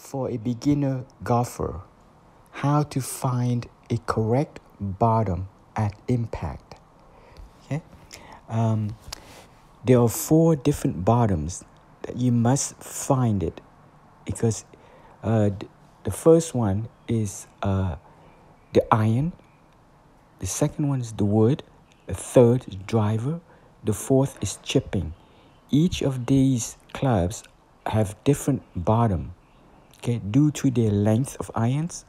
for a beginner golfer how to find a correct bottom at impact. Okay, um, there are four different bottoms that you must find it because uh, the first one is uh, the iron, the second one is the wood, the third is driver, the fourth is chipping. Each of these clubs have different bottom due to their length of irons,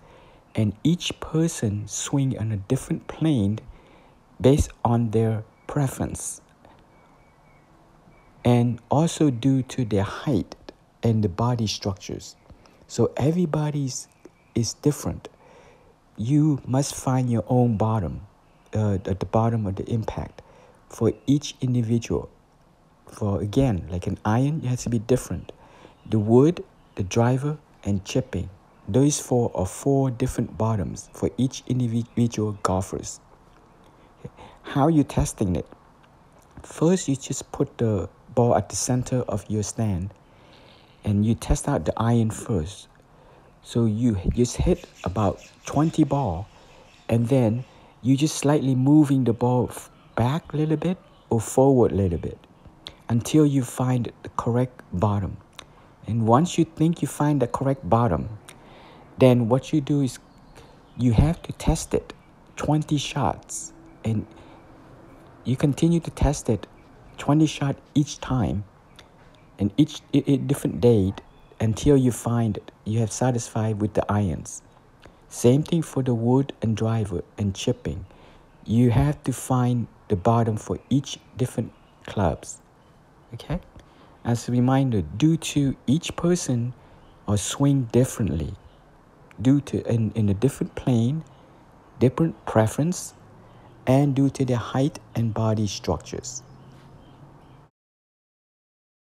and each person swing on a different plane based on their preference, and also due to their height and the body structures. So everybody's is different. You must find your own bottom, uh, at the bottom of the impact, for each individual. For again, like an iron, it has to be different. The wood, the driver, and chipping. Those four are four different bottoms for each individual golfers. How are you testing it? First, you just put the ball at the center of your stand and you test out the iron first. So you just hit about 20 ball and then you just slightly moving the ball back a little bit or forward a little bit until you find the correct bottom. And once you think you find the correct bottom, then what you do is you have to test it 20 shots. And you continue to test it 20 shot each time and each a different date until you find it you have satisfied with the irons. Same thing for the wood and driver and chipping. You have to find the bottom for each different clubs. Okay as a reminder, due to each person or swing differently, due to in, in a different plane, different preference, and due to their height and body structures.